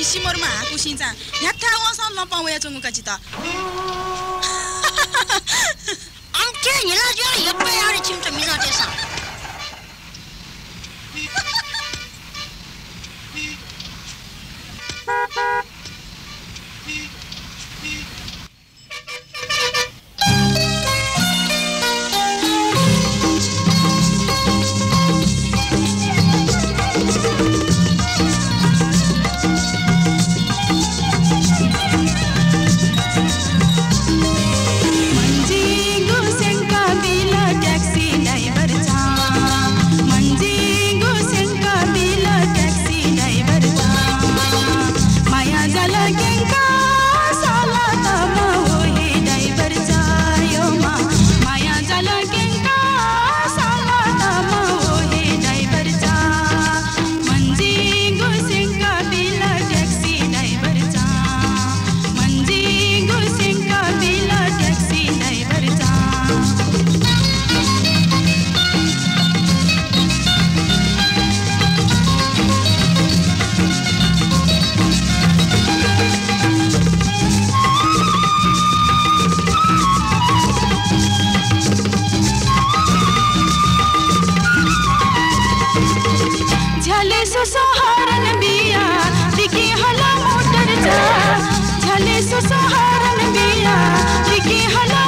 이시모르마 구신자. 야타워서 넘버 왜 정도까지다. 암튼 일하죠. 옆에 아래 침좀 미나대사 I like it. सो सहारन हला मोटर जा। झले हला